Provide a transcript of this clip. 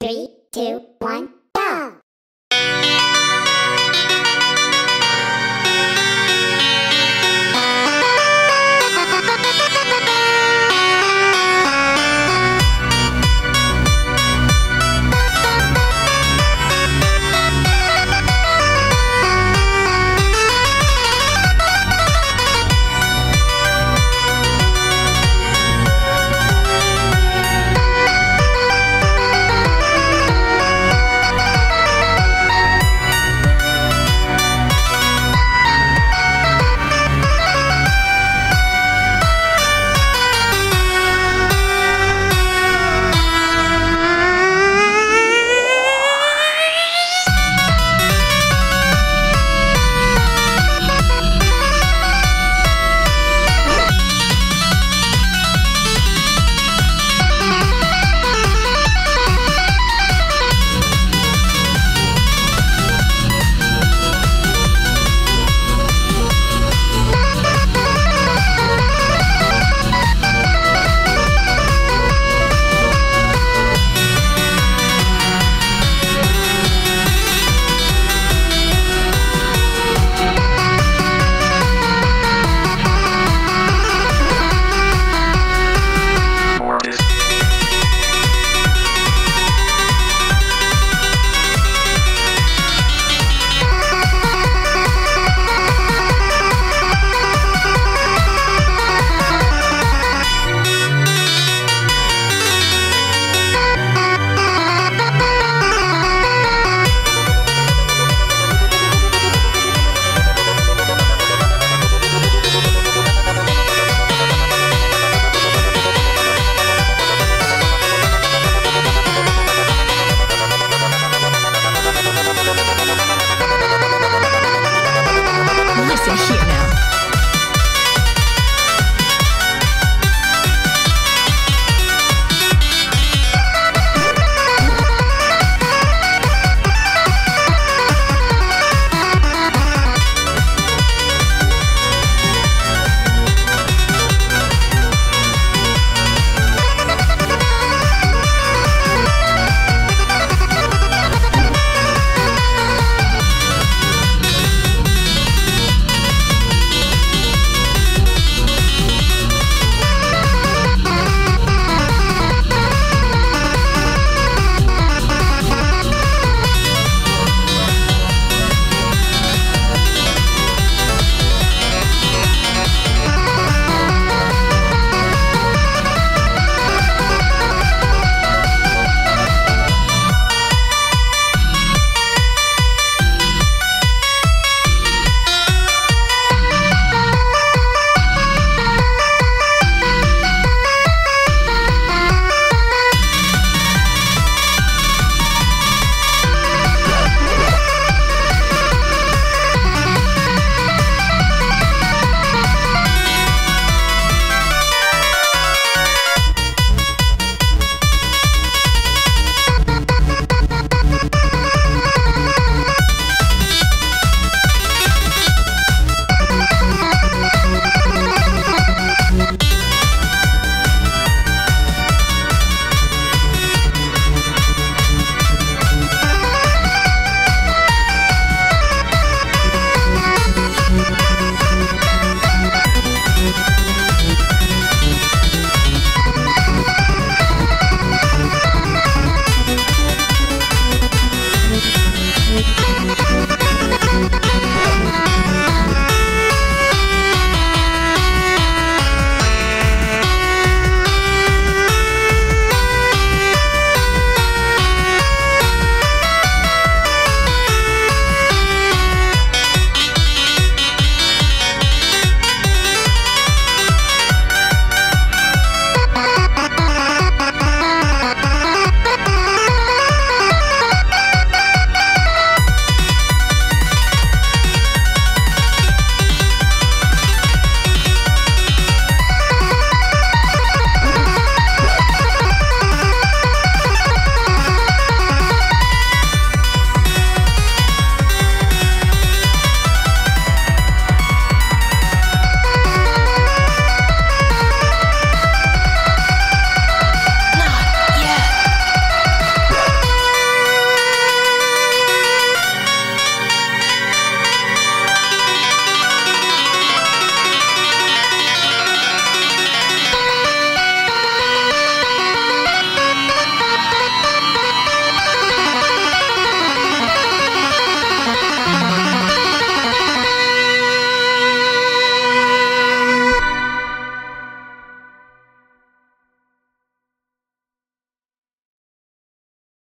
Three, two, one.